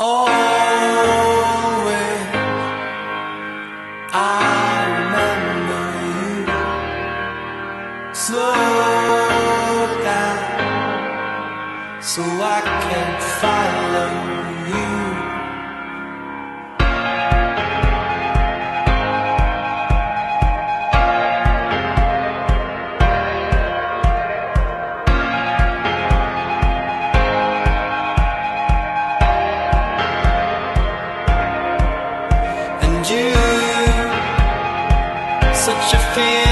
Always, I remember you. Slow down, so I can follow you. such a fear.